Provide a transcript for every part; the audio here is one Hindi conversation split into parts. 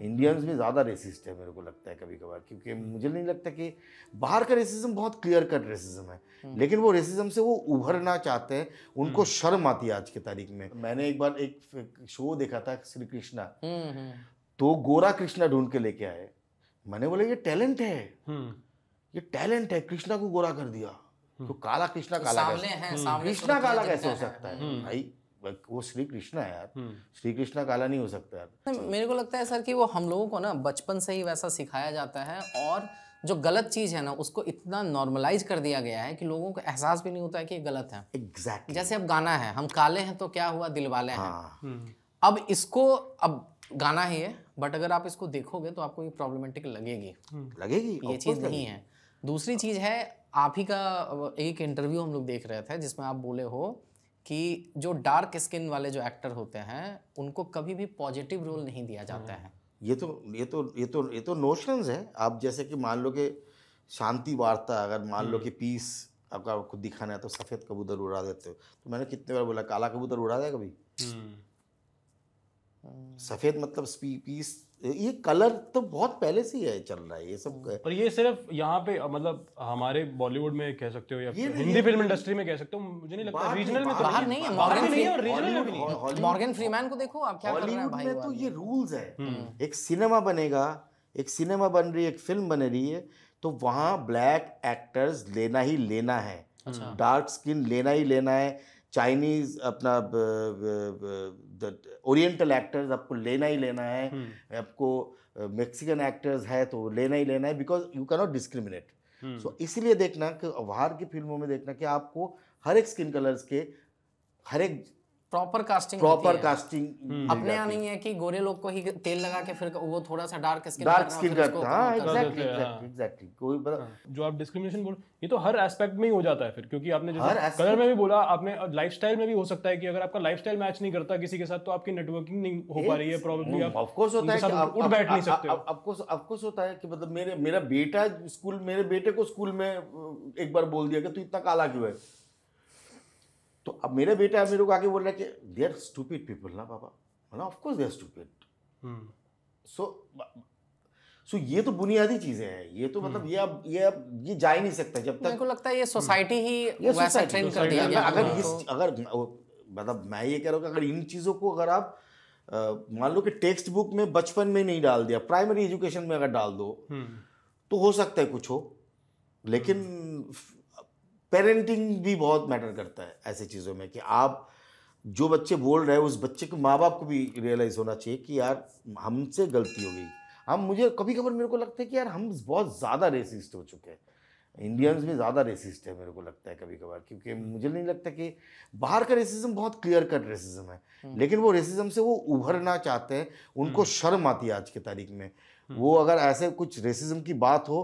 इंडियंस में ज़्यादा रेसिस्ट है मेरे को लगता है कभी कभार क्योंकि मुझे नहीं लगता कि बाहर का रेसिज्म बहुत क्लियर कट रेसिज्म है। लेकिन वो रेसिज्म से वो उभरना चाहते हैं उनको शर्म आती है आज की तारीख में। मैंने एक बार एक शो देखा था श्री कृष्णा। तो गोरा कृष्णा ढूंढ के लेके आए। मैंने बोला ये टैलेंट है। हम्म ये टैलेंट है कृष्णा को गोरा कर दिया। तो काला कृष्णा काला सामने कैसे सामने कृष्णा काला कैसे हो सकता है? भाई वो श्री कृष्णा है यार। हम्म। श्री कृष्णा काला नहीं हो सकता यार। मेरे को लगता है सर कि वो हम लोगों को ना बचपन से ही वैसा सिखाया जाता है और जो गलत चीज़ है ना उसको इतना नॉर्मलाइज कर दिया गया है कि लोगों को एहसास भी नहीं होता है कि ये गलत है। एग्जैक्टली जैसे अब गाना है हम काले हैं तो क्या हुआ दिल वाले हैं। हाँ। हम्म। अब इसको अब गाना ही है बट अगर आप इसको देखोगे तो आपको ये प्रॉब्लमेटिक लगेगी। लगेगी ये चीज़ नहीं है। दूसरी चीज़ है आप ही का एक इंटरव्यू हम लोग देख रहे थे जिसमें आप बोले हो कि जो डार्क स्किन वाले जो एक्टर होते हैं उनको कभी भी पॉजिटिव रोल नहीं दिया जाता है। ये तो ये तो ये तो ये तो नोशंस है। आप जैसे कि मान लो कि शांति वार्ता अगर मान लो कि पीस आपका खुद दिखाना है तो सफ़ेद कबूतर उड़ा देते हो। तो मैंने कितने बार बोला काला कबूतर उड़ा दिया कभी? हम्म। सफ़ेद मतलब स्पी- पीस ये कलर तो बहुत पहले से ही है चल रहा है ये सब और ये सिर्फ़ यहाँ पे मतलब हमारे बॉलीवुड में कह सकते हो या हिंदी फ़िल्म इंडस्ट्री में कह सकते हो मुझे नहीं लगता रीजनल में तो बाहर नहीं है। मॉर्गन नहीं है और रीजनल में भी नहीं मॉर्गन फ्रीमैन को देखो आप क्या कर रहे हैं भाई में तो ये रूल्स है। हम्म। एक सिनेमा बनेगा एक सिनेमा बन रही है एक फ़िल्म बन रही है तो वहाँ ब्लैक एक्टर्स लेना ही लेना है। अच्छा। डार्क स्किन लेना ही लेना है। चाइनीज़ अपना ओरिएंटल एक्टर्स आपको लेना ही लेना है हम्म। आपको मैक्सिकन एक्टर्स है तो लेना ही लेना है because you cannot discriminate. So इसलिए देखना कि बाहर की फ़िल्मों में देखना कि आपको हर एक स्किन कलर्स के हर एक प्रॉपर कास्टिंग प्रॉपर कास्टिंग अपने यहाँ नहीं है। कि गोरे लोग को ही तेल लगा के फिर वो थोड़ा सा डार्क स्किन डार्क स्किन करता हाँ। एग्जैक्टली एग्जैक्टली एग्जैक्टली कोई बता जो आप डिस्क्रिमिनेशन बोल ये तो हर एस्पेक्ट में ही हो जाता है फिर क्योंकि आपने हर जैसे कलर में भी बोला आपने लाइफस्टाइल में भी हो सकता है कि अगर आपका लाइफस्टाइल मैच नहीं करता किसी के साथ तो आपकी नेटवर्किंग नहीं हो पा रही है प्रॉब्लली आप ऑफ़ कोर्स होता है कि आप- उठ बैठ नहीं सकते हो। आप- आपको ऑफ़ कोर्स होता है कि मतलब मेरे मेरा बेटा स्कूल मेरे बेटे को स्कूल में एक बार बोल दिया कि तू इतना काला क्यों है? तो अब मेरे बेटा मेरे को आगे बोल रहा है कि दे आर स्टूपिड पीपल ना पापा। ना of course they are stupid hmm, so so ये तो बुनियादी चीज़ें हैं। ये तो मतलब ये अब ये अब ये जा ही नहीं सकता जब तक मेरे को लगता है ये सोसाइटी ही ये वैसा ट्रेन कर दिया गया। अगर इस तो- अगर मतलब मैं ये कह रहा हूँ अगर इन चीज़ों को अगर आप मान लो कि टेक्स्ट बुक में बचपन में नहीं डाल दिया प्राइमरी एजुकेशन में अगर डाल दो हम्म, तो हो सकता है कुछ हो लेकिन पेरेंटिंग भी बहुत मैटर करता है ऐसे चीज़ों में कि आप जो बच्चे बोल रहे हैं उस बच्चे के माँ बाप को भी रियलाइज़ होना चाहिए कि यार हमसे गलती हो गई। हम मुझे कभी कभार मेरे को लगता है कि यार हम बहुत ज़्यादा रेसिस्ट हो चुके हैं। इंडियंस में ज़्यादा रेसिस्ट है मेरे को लगता है कभी कभार क्योंकि मुझे नहीं लगता कि बाहर का रेसिज्म बहुत क्लियर कट रेसिज्म है। लेकिन वो रेसिज्म से वो उभरना चाहते हैं उनको शर्म आती है आज की तारीख में। वो अगर ऐसे कुछ रेसिज्म की बात हो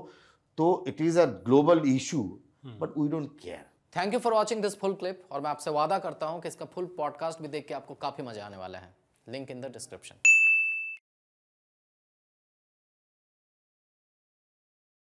तो it is a global issue but we don't care thank you for watching this full clip और मैं आपसे वादा करता हूँ कि इसका फुल पॉडकास्ट भी देख के आपको काफ़ी मज़ा आने वाला है। Link in the description